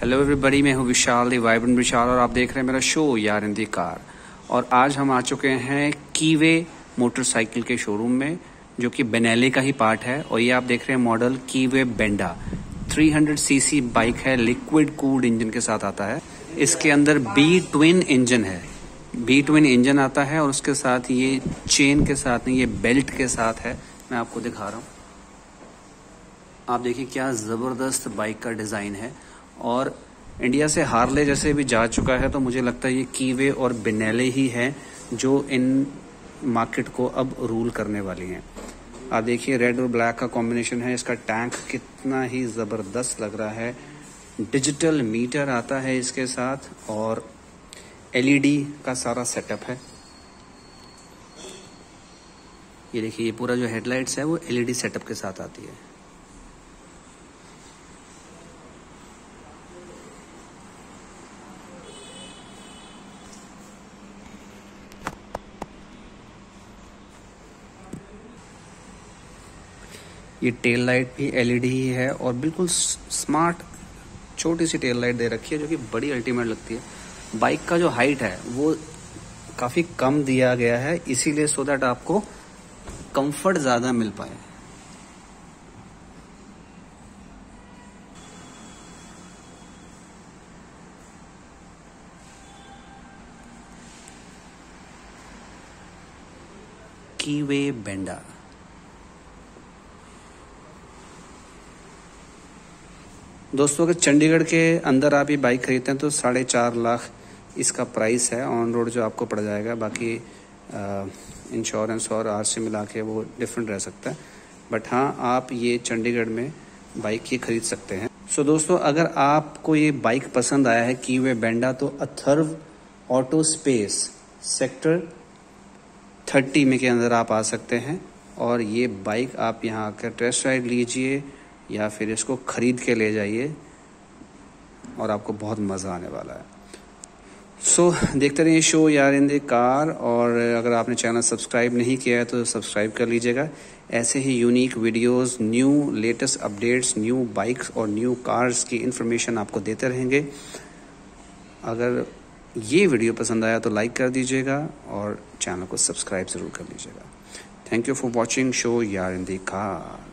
Hello everybody मैं हूँ विशाल दी vibrant विशाल, और आप देख रहे हैं मेरा शो यार इन दी कार। और आज हम आ चुके हैं कीवे मोटरसाइकिल के शोरूम में, जो कि बेनेले का ही पार्ट है। और ये आप देख रहे हैं model Keeway Benda 300 CC bike है लिक्विड कूल्ड इंजन के साथ आता है। इसके अंदर बी ट्विन इंजन है। बी ट्विन इंजन आता है, और उसके साथ ये चेन के साथ नहीं, ये बेल्ट के साथ है। मैं आपको दिखा रहा हूँ। आप देखिए क्या ज़बरदस्त बाइक का डिज़ाइन है। और इंडिया से हार्ले जैसे भी जा चुका है तो मुझे लगता है ये कीवे और बिनेले ही हैं जो इन मार्केट को अब रूल करने वाली हैं। आप देखिए, रेड और ब्लैक का कॉम्बिनेशन है। इसका टैंक कितना ही ज़बरदस्त लग रहा है। डिजिटल मीटर आता है इसके साथ और एलईडी का सारा सेटअप है। ये देखिए, ये पूरा जो हेडलाइट्स है, वो एलईडी सेटअप के साथ आती है। ये टेल लाइट भी एलईडी ही है और बिल्कुल स्मार्ट छोटी सी टेल लाइट दे रखी है जो कि बड़ी अल्टीमेट लगती है। बाइक का जो हाइट है, वो काफ़ी कम दिया गया है, इसीलिए सो दैट आपको कंफर्ट ज़्यादा मिल पाए। कीवे बेंडा दोस्तों, अगर चंडीगढ़ के अंदर आप ये बाइक खरीदते हैं तो साढ़े चार लाख इसका प्राइस है ऑन रोड जो आपको पड़ जाएगा। बाकी इंश्योरेंस और आर से मिला के वो डिफरेंट रह सकता है। बट हाँ आप ये चंडीगढ़ में बाइक ये खरीद सकते हैं। सो दोस्तों, अगर आपको ये बाइक पसंद आया है की वे बेंडा तो Atharva auto space sector thirty में के अंदर आप आ सकते हैं। और ये बाइक आप यहाँ आकर टेस्ट राइड लीजिए। या फिर इसको ख़रीद के ले जाइए और आपको बहुत मज़ा आने वाला है। सो so, देखते रहिए शो यार इन कार और अगर आपने चैनल सब्सक्राइब नहीं किया है तो सब्सक्राइब कर लीजिएगा। ऐसे ही unique videos new latest updates new bikes और न्यू कार्स की इन्फॉर्मेशन आपको देते रहेंगे। अगर ये वीडियो पसंद आया तो लाइक कर दीजिएगा और चैनल को सब्सक्राइब ज़रूर कर लीजिएगा। Thank you for watching show यार इन दी कार।